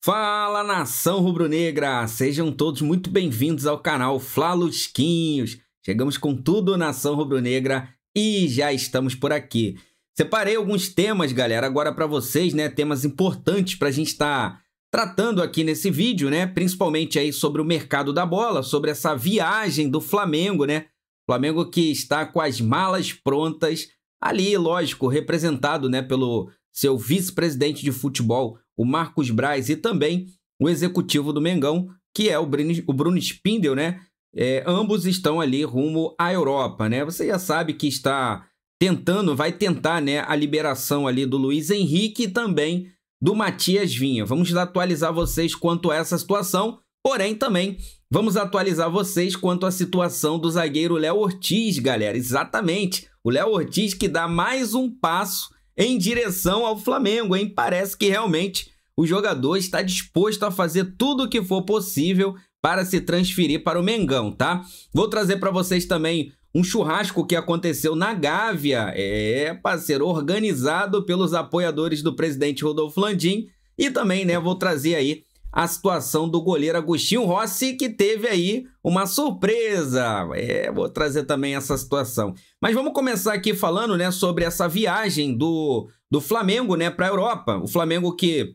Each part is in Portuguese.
Fala nação rubro-negra! Sejam todos muito bem-vindos ao canal Flalusquinhos. Chegamos com tudo nação rubro-negra e já estamos por aqui. Separei alguns temas, galera, agora para vocês, né? Temas importantes para a gente estar tá tratando aqui nesse vídeo, né? Principalmente aí sobre o mercado da bola, sobre essa viagem do Flamengo, né? Flamengo que está com as malas prontas ali, lógico, representado, né, pelo seu vice-presidente de futebol, o Marcos Braz, e também o executivo do Mengão, que é o Bruno, Spindel, né? É, ambos estão ali rumo à Europa, né? Você já sabe que está tentando, vai tentar, né, a liberação ali do Luiz Henrique e também do Matias Vinha. Vamos atualizar vocês quanto a essa situação, porém também vamos atualizar vocês quanto à situação do zagueiro Léo Ortiz, galera. Exatamente, o Léo Ortiz que dá mais um passo em direção ao Flamengo, hein? Parece que realmente o jogador está disposto a fazer tudo o que for possível para se transferir para o Mengão, tá? Vou trazer para vocês também um churrasco que aconteceu na Gávea, é, parceiro, organizado pelos apoiadores do presidente Rodolfo Landim. E também, né, vou trazer aí a situação do goleiro Agostinho Rossi, que teve aí uma surpresa. É, vou trazer também essa situação. Mas vamos começar aqui falando, né, sobre essa viagem do, do Flamengo, né, para a Europa. O Flamengo que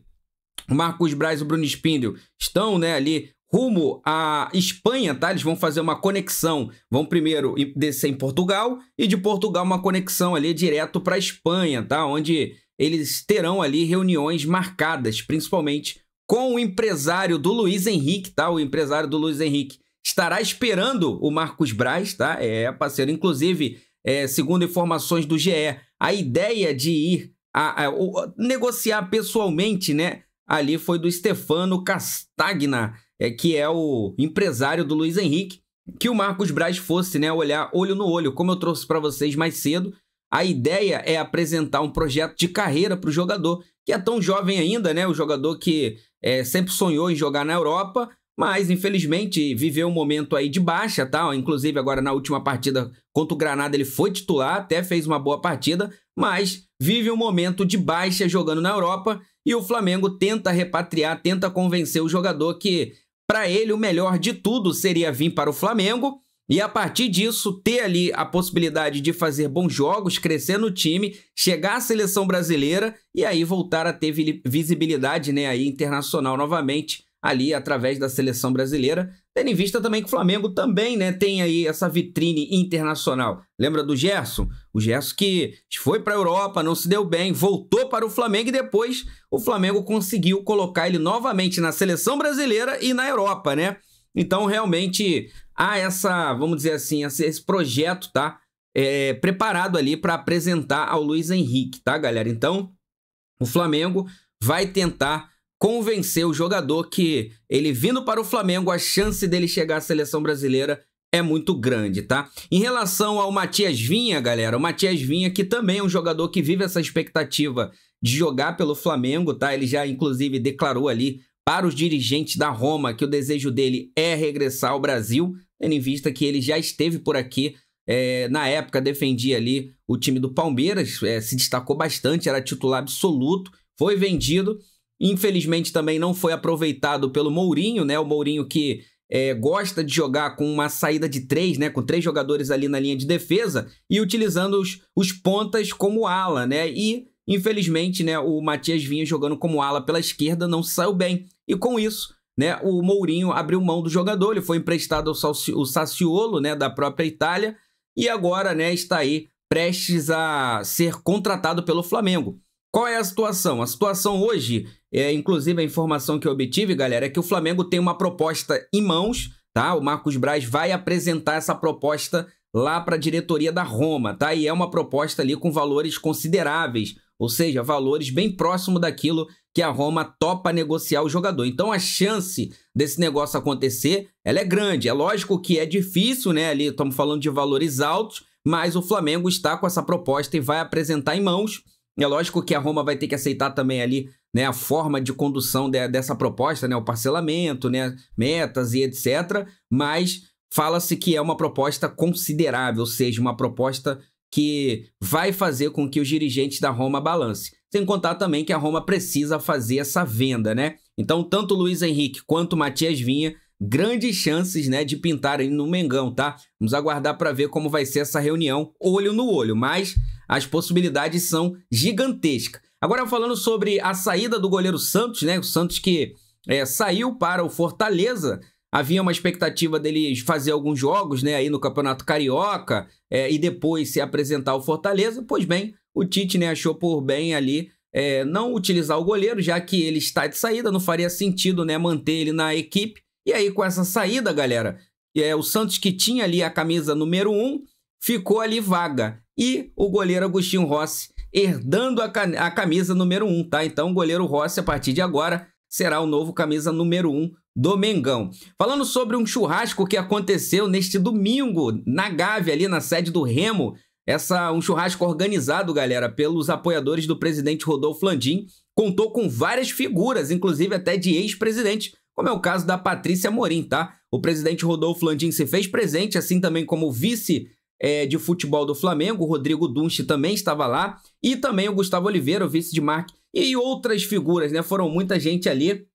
o Marcos Braz e o Bruno Spindel estão, né, ali rumo à Espanha, tá? Eles vão fazer uma conexão. Vão primeiro descer em Portugal e de Portugal uma conexão ali direto para a Espanha, tá? Onde eles terão ali reuniões marcadas, principalmente com o empresário do Luiz Henrique, tá? O empresário do Luiz Henrique estará esperando o Marcos Braz, tá? É, parceiro. Inclusive, é, segundo informações do GE, a ideia de ir a, a, a, negociar pessoalmente, né? Ali foi do Stefano Castagna, é, que é o empresário do Luiz Henrique, que o Marcos Braz fosse, né? Olhar olho no olho, como eu trouxe para vocês mais cedo. A ideia é apresentar um projeto de carreira para o jogador, que é tão jovem ainda, né? O jogador que é, sempre sonhou em jogar na Europa, mas infelizmente viveu um momento aí de baixa, tá? Inclusive agora na última partida contra o Granada ele foi titular, até fez uma boa partida, mas vive um momento de baixa jogando na Europa e o Flamengo tenta repatriar, tenta convencer o jogador que para ele o melhor de tudo seria vir para o Flamengo e a partir disso, ter ali a possibilidade de fazer bons jogos, crescer no time, chegar à seleção brasileira e aí voltar a ter visibilidade né, aí internacional novamente ali através da seleção brasileira, tendo em vista também que o Flamengo também né, tem aí essa vitrine internacional. Lembra do Gerson? O Gerson que foi para a Europa, não se deu bem, voltou para o Flamengo e depois o Flamengo conseguiu colocar ele novamente na seleção brasileira e na Europa, né? Então, realmente, há essa, vamos dizer assim, esse projeto, tá? É, preparado ali para apresentar ao Luiz Henrique, tá, galera? Então, o Flamengo vai tentar convencer o jogador que ele vindo para o Flamengo, a chance dele chegar à seleção brasileira é muito grande, tá? Em relação ao Matias Vinha, galera, o Matias Vinha, que também é um jogador que vive essa expectativa de jogar pelo Flamengo, tá? Ele já, inclusive, declarou ali para os dirigentes da Roma que o desejo dele é regressar ao Brasil, tendo em vista que ele já esteve por aqui. É, na época defendia ali o time do Palmeiras, é, se destacou bastante, era titular absoluto, foi vendido. Infelizmente também não foi aproveitado pelo Mourinho, né? O Mourinho que é, gosta de jogar com uma saída de três, né? Com três jogadores ali na linha de defesa e utilizando os, os pontas como ala, né? E infelizmente, né? O Matias vinha jogando como ala pela esquerda, não saiu bem. E com isso, né, o Mourinho abriu mão do jogador, ele foi emprestado ao Sassuolo, né, da própria Itália, e agora, né, está aí prestes a ser contratado pelo Flamengo. Qual é a situação? A situação hoje, é, inclusive a informação que eu obtive, galera, é que o Flamengo tem uma proposta em mãos, tá? O Marcos Braz vai apresentar essa proposta lá para a diretoria da Roma, tá? E é uma proposta ali com valores consideráveis, ou seja, valores bem próximo daquilo que a Roma topa negociar o jogador. Então a chance desse negócio acontecer, ela é grande. É lógico que é difícil, né? Ali estamos falando de valores altos, mas o Flamengo está com essa proposta e vai apresentar em mãos. É lógico que a Roma vai ter que aceitar também ali, né, a forma de condução de, dessa proposta, né, o parcelamento, né, metas e etc. Mas fala-se que é uma proposta considerável, ou seja, uma proposta que vai fazer com que os dirigentes da Roma balance. Sem contar também que a Roma precisa fazer essa venda, né? Então, tanto Luiz Henrique quanto Matias Vinha, grandes chances, né, de pintarem no Mengão, tá? Vamos aguardar para ver como vai ser essa reunião, olho no olho, mas as possibilidades são gigantescas. Agora falando sobre a saída do goleiro Santos, né? O Santos que é, saiu para o Fortaleza. Havia uma expectativa dele fazer alguns jogos, né, aí no Campeonato Carioca é, e depois se apresentar ao Fortaleza. Pois bem, o Tite né, achou por bem ali é, não utilizar o goleiro, já que ele está de saída, não faria sentido né, manter ele na equipe. E aí, com essa saída, galera, é, o Santos que tinha ali a camisa número 1 um, ficou ali vaga. E o goleiro Agostinho Rossi herdando a, a camisa número 1, um, tá? Então, o goleiro Rossi, a partir de agora, será o novo camisa número 1 um do Mengão. Falando sobre um churrasco que aconteceu neste domingo na Gávea, ali na sede do Remo, essa um churrasco organizado, galera, pelos apoiadores do presidente Rodolfo Landim, contou com várias figuras, inclusive até de ex-presidente, como é o caso da Patrícia Morim, tá? O presidente Rodolfo Landim se fez presente, assim também como o vice é, de futebol do Flamengo, o Rodrigo Dunst também estava lá, e também o Gustavo Oliveira, o vice de marketing, e outras figuras, né? Foram muita gente ali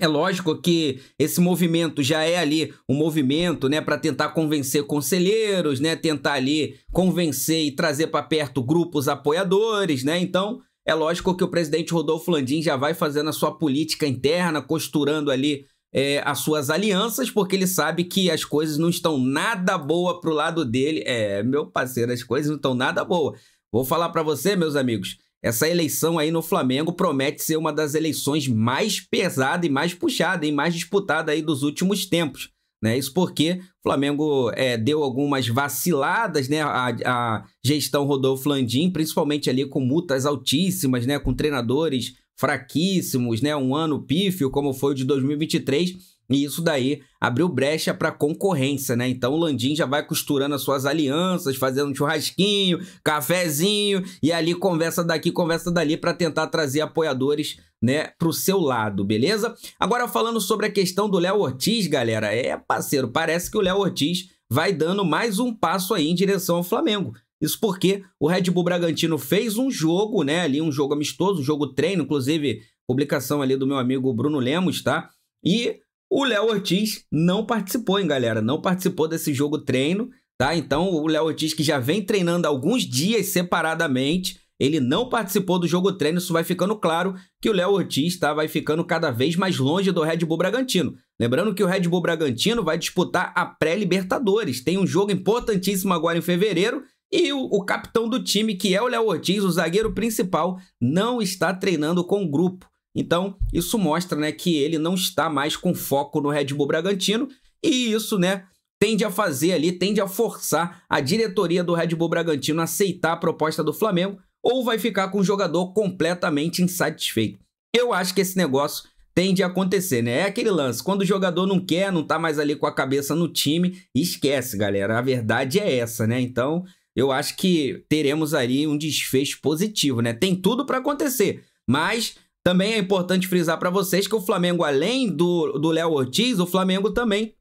é lógico que esse movimento já é ali um movimento, né, para tentar convencer conselheiros, né, tentar ali convencer e trazer para perto grupos apoiadores, né? Então, é lógico que o presidente Rodolfo Landim já vai fazendo a sua política interna, costurando ali é, as suas alianças, porque ele sabe que as coisas não estão nada boa pro lado dele. É, meu parceiro, as coisas não estão nada boa. Vou falar para você, meus amigos, essa eleição aí no Flamengo promete ser uma das eleições mais pesada e mais puxada e mais disputada aí dos últimos tempos. Né? Isso porque o Flamengo é, deu algumas vaciladas, né? A, a, gestão Rodolfo Landim, principalmente ali com multas altíssimas, né? Com treinadores fraquíssimos, né? Um ano pífio, como foi o de 2023 e isso daí abriu brecha para concorrência, né? Então o Landim já vai costurando as suas alianças, fazendo churrasquinho, cafezinho e ali conversa daqui, conversa dali para tentar trazer apoiadores, né, pro seu lado, beleza? Agora falando sobre a questão do Léo Ortiz, galera, é parceiro, parece que o Léo Ortiz vai dando mais um passo aí em direção ao Flamengo. Isso porque o Red Bull Bragantino fez um jogo, né, ali um jogo amistoso, um jogo treino, inclusive publicação ali do meu amigo Bruno Lemos, tá? E o Léo Ortiz não participou, hein, galera? Não participou desse jogo treino, tá? Então, o Léo Ortiz, que já vem treinando alguns dias separadamente, ele não participou do jogo treino. Isso vai ficando claro que o Léo Ortiz tá, vai ficando cada vez mais longe do Red Bull Bragantino. Lembrando que o Red Bull Bragantino vai disputar a pré-Libertadores. Tem um jogo importantíssimo agora em fevereiro e o, o capitão do time, que é o Léo Ortiz, o zagueiro principal, não está treinando com o grupo. Então, isso mostra né, que ele não está mais com foco no Red Bull Bragantino e isso né, tende a fazer ali, tende a forçar a diretoria do Red Bull Bragantino a aceitar a proposta do Flamengo ou vai ficar com o jogador completamente insatisfeito. Eu acho que esse negócio tende a acontecer, né? É aquele lance, quando o jogador não quer, não tá mais ali com a cabeça no time, esquece, galera. A verdade é essa, né? Então, eu acho que teremos ali um desfecho positivo, né? Tem tudo para acontecer, mas também é importante frisar para vocês que o Flamengo, além do Léo Ortiz, o Flamengo também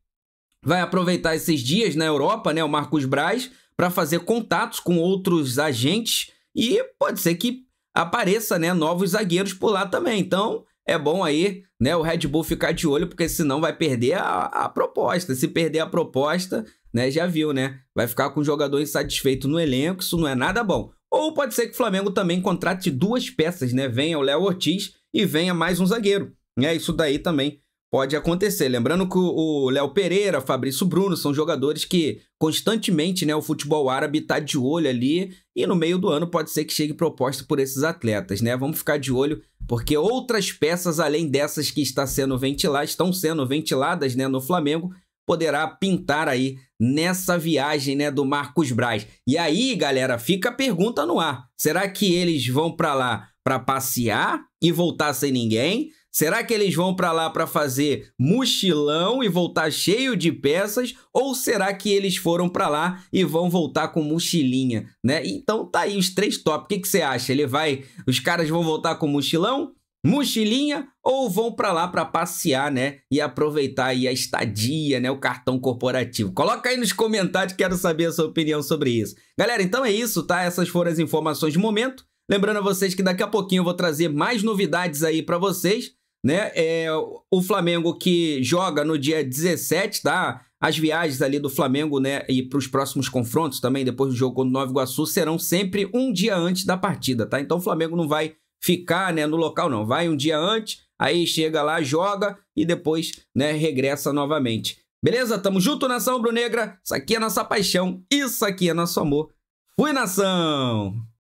vai aproveitar esses dias na Europa, né, o Marcos Braz, para fazer contatos com outros agentes e pode ser que apareça, né, novos zagueiros por lá também. Então, é bom aí, né, o Red Bull ficar de olho, porque senão vai perder a, a proposta. Se perder a proposta, né, já viu, né? Vai ficar com o jogador insatisfeito no elenco, isso não é nada bom. Ou pode ser que o Flamengo também contrate duas peças, né? Venha o Léo Ortiz e venha mais um zagueiro. É, isso daí também pode acontecer. Lembrando que o Léo Pereira, Fabrício Bruno são jogadores que constantemente, né, o futebol árabe está de olho ali e no meio do ano pode ser que chegue proposta por esses atletas, né? Vamos ficar de olho porque outras peças além dessas que está sendo ventiladas, estão sendo ventiladas, né, no Flamengo, poderá pintar aí nessa viagem, né, do Marcos Braz. E aí, galera, fica a pergunta no ar. Será que eles vão para lá para passear e voltar sem ninguém? Será que eles vão para lá para fazer mochilão e voltar cheio de peças? Ou será que eles foram para lá e vão voltar com mochilinha, né? Então tá aí os três top. O que, que você acha? Ele vai, os caras vão voltar com mochilão? mochilinha ou vão para lá para passear, né? E aproveitar aí a estadia, né? O cartão corporativo. Coloca aí nos comentários, quero saber a sua opinião sobre isso. Galera, então é isso, tá? Essas foram as informações de momento. Lembrando a vocês que daqui a pouquinho eu vou trazer mais novidades aí para vocês, né? É, o Flamengo que joga no dia 17, tá? As viagens ali do Flamengo, né, e para os próximos confrontos também, depois do jogo contra o Nova Iguaçu, serão sempre um dia antes da partida, tá? Então o Flamengo não vai ficar, né, no local, não. Vai um dia antes, aí chega lá, joga e depois, né, regressa novamente. Beleza? Tamo junto, nação rubro-negra. Isso aqui é nossa paixão, isso aqui é nosso amor. Fui, nação!